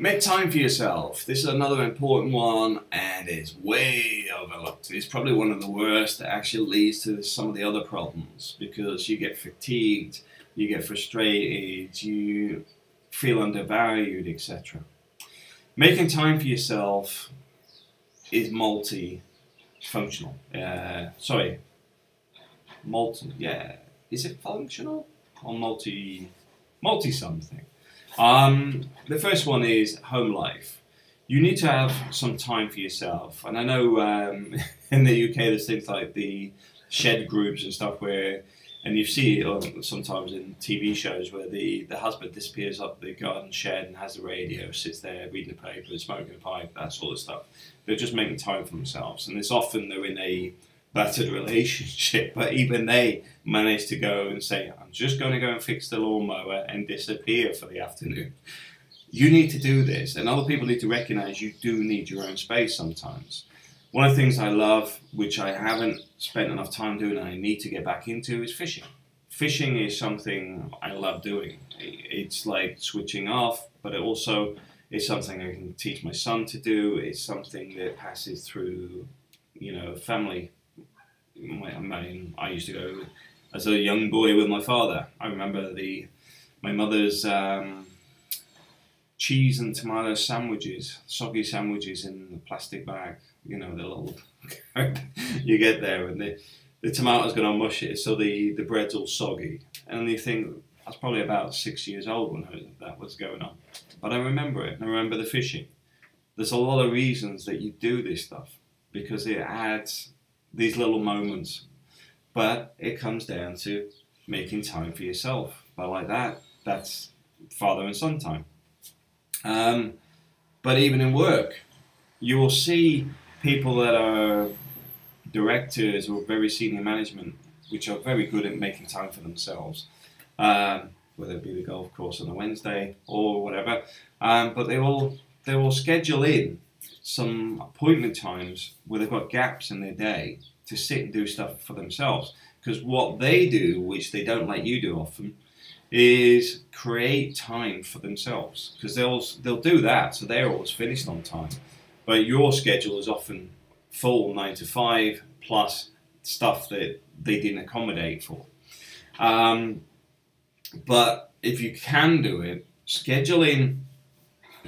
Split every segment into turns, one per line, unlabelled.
Make time for yourself. This is another important one and it's way overlooked. It's probably one of the worst that actually leads to some of the other problems because you get fatigued, you get frustrated, you feel undervalued, etc. Making time for yourself is multi-functional. Uh, sorry, multi. Yeah, is it functional or multi? Multi something. Um, the first one is home life. You need to have some time for yourself, and I know um, in the UK there's things like the shed groups and stuff where and you see it sometimes in TV shows where the, the husband disappears up the garden shed and has the radio, sits there reading the paper, smoking a pipe, that sort of stuff. They're just making time for themselves, and it's often they're in a battered relationship, but even they manage to go and say, I'm just going to go and fix the lawnmower and disappear for the afternoon. You need to do this, and other people need to recognize you do need your own space sometimes. One of the things I love, which I haven't spent enough time doing and I need to get back into, is fishing. Fishing is something I love doing. It's like switching off, but it also is something I can teach my son to do. It's something that passes through, you know, family. I mean, I used to go as a young boy with my father. I remember the my mother's um, cheese and tomato sandwiches, soggy sandwiches in the plastic bag you know, the little you get there and the the tomatoes going to mush it, so the the bread's all soggy. And you think I was probably about six years old when that was going on, but I remember it. I remember the fishing. There's a lot of reasons that you do this stuff because it adds these little moments, but it comes down to making time for yourself. But like that, that's father and son time. Um, but even in work, you will see people that are directors or very senior management, which are very good at making time for themselves, um, whether it be the golf course on a Wednesday or whatever. Um, but they will they will schedule in some appointment times where they've got gaps in their day to sit and do stuff for themselves. Because what they do, which they don't let you do often, is create time for themselves. Because they'll they'll do that, so they're always finished on time. But your schedule is often full nine to five plus stuff that they didn't accommodate for. Um, but if you can do it, scheduling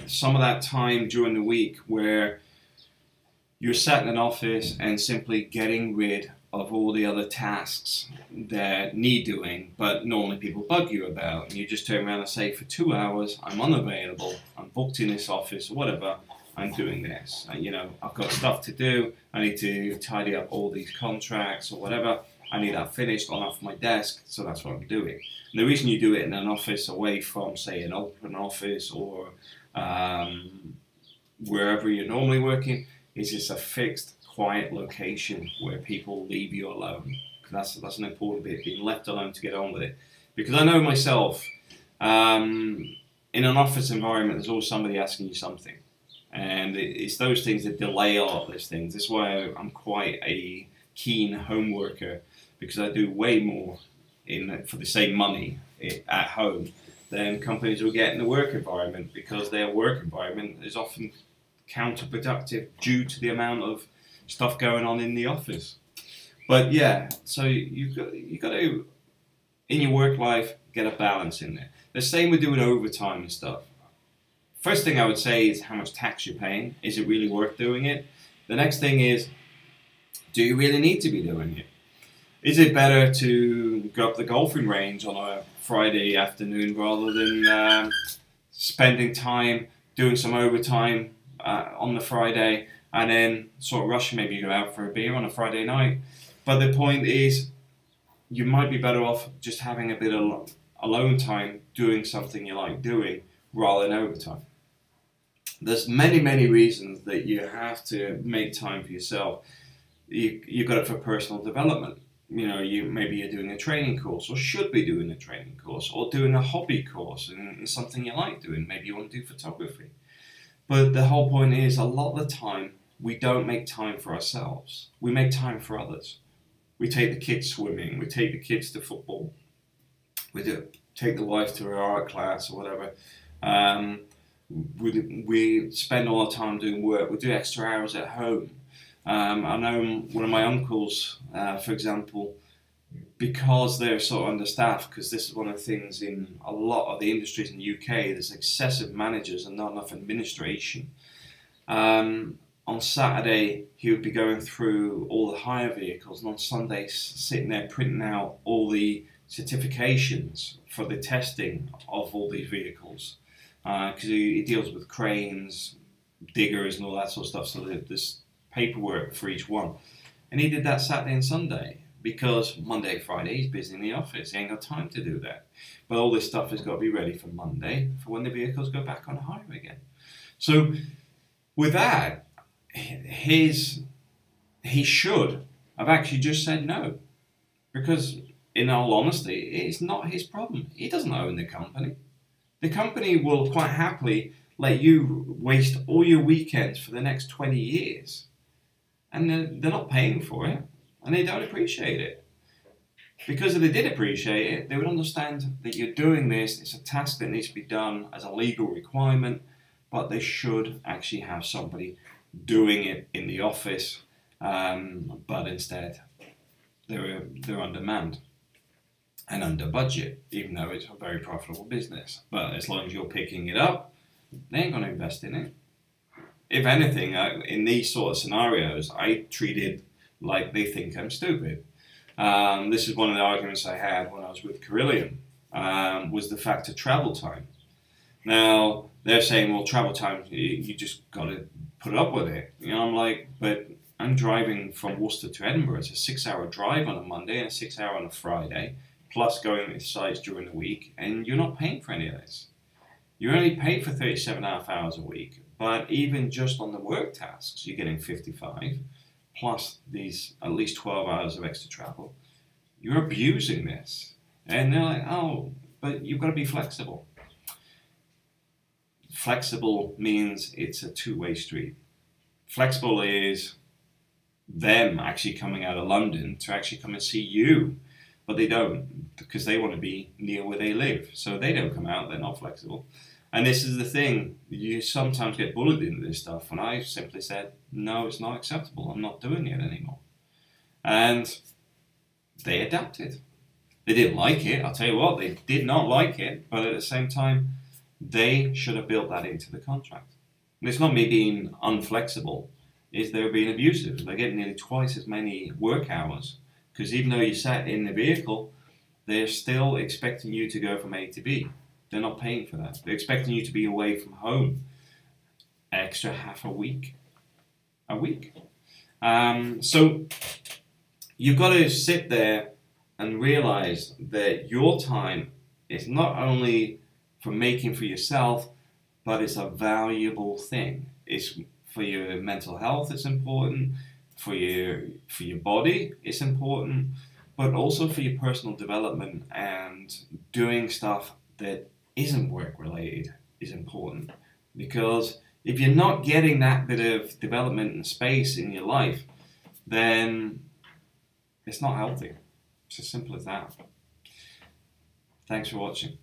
some of that time during the week where you're sat in an office and simply getting rid of all the other tasks that need doing, but normally people bug you about. And you just turn around and say, for two hours, I'm unavailable, I'm booked in this office, whatever, I'm doing this. And, you know, I've got stuff to do. I need to tidy up all these contracts or whatever. I need that finished on off my desk, so that's what I'm doing. And the reason you do it in an office away from, say, an open office or um, wherever you're normally working is just a fixed, quiet location where people leave you alone. That's that's an important bit, being left alone to get on with it. Because I know myself, um, in an office environment, there's always somebody asking you something and it's those things that delay a lot of those things. That's why I'm quite a keen home worker because I do way more in for the same money at home than companies will get in the work environment because their work environment is often counterproductive due to the amount of stuff going on in the office. But yeah, so you've got you got to in your work life get a balance in there. The same with doing overtime and stuff. First thing I would say is how much tax you're paying. Is it really worth doing it? The next thing is, do you really need to be doing it? Is it better to go up the golfing range on a Friday afternoon rather than um, spending time doing some overtime uh, on the Friday and then sort of rush maybe go out for a beer on a Friday night? But the point is, you might be better off just having a bit of alone time doing something you like doing rather than overtime there's many, many reasons that you have to make time for yourself. You, you've got it for personal development. You know, you maybe you're doing a training course or should be doing a training course or doing a hobby course and something you like doing. Maybe you want to do photography. But the whole point is a lot of the time we don't make time for ourselves. We make time for others. We take the kids swimming, we take the kids to football, we do take the wife to her art class or whatever. Um, we, we spend all our time doing work. We do extra hours at home. Um, I know one of my uncles, uh, for example, because they're sort of understaffed, because this is one of the things in a lot of the industries in the UK, there's excessive managers and not enough administration. Um, on Saturday, he would be going through all the hire vehicles, and on Sunday, sitting there printing out all the certifications for the testing of all these vehicles. Because uh, he, he, deals with cranes, diggers, and all that sort of stuff, so there's paperwork for each one. And he did that Saturday and Sunday because Monday, Friday, he's busy in the office. He ain't got time to do that. But all this stuff has got to be ready for Monday for when the vehicles go back on hire again. So, with that, his he should have actually just said no, because in all honesty, it's not his problem. He doesn't own the company. The company will quite happily let you waste all your weekends for the next 20 years. And they're, they're not paying for it, and they don't appreciate it. Because if they did appreciate it, they would understand that you're doing this, it's a task that needs to be done as a legal requirement, but they should actually have somebody doing it in the office, um, but instead they're, they're on demand and under budget, even though it's a very profitable business. But as long as you're picking it up, they ain't going to invest in it. If anything, I, in these sort of scenarios, I treat it like they think I'm stupid. Um, this is one of the arguments I had when I was with Carillion, um, was the fact of travel time. Now, they're saying, well, travel time, you, just got to put up with it. You know, I'm like, but I'm driving from Worcester to Edinburgh. It's a six-hour drive on a Monday and a six-hour on a Friday, plus going to sites during the week, and you're not paying for any of this. You're only paid for 37 and a half hours a week, but even just on the work tasks, you're getting 55, plus these at least 12 hours of extra travel. You're abusing this. And they're like, oh, but you've got to be flexible flexible means it's a two-way street. Flexible is them actually coming out of London to actually come and see you, but they don't because they want to be near where they live. So they don't come out, they're not flexible. And this is the thing, you sometimes get bullied into this stuff, and I simply said, no, it's not acceptable, I'm not doing it anymore. And they adapted. They didn't like it, I'll tell you what, they did not like it, but at the same time, they should have built that into the contract. And it's not me being unflexible, is they're being abusive. They're getting nearly twice as many work hours because even though you sat in the vehicle, they're still expecting you to go from A to B. They're not paying for that. They're expecting you to be away from home extra half a week. A week. Um, so you've got to sit there and realize that your time is not only for making for yourself, but it's a valuable thing. It's for your mental health. It's important for your for your body. It's important, but also for your personal development and doing stuff that isn't work related is important because if you're not getting that bit of development and space in your life, then it's not healthy. It's as simple as that. Thanks for watching.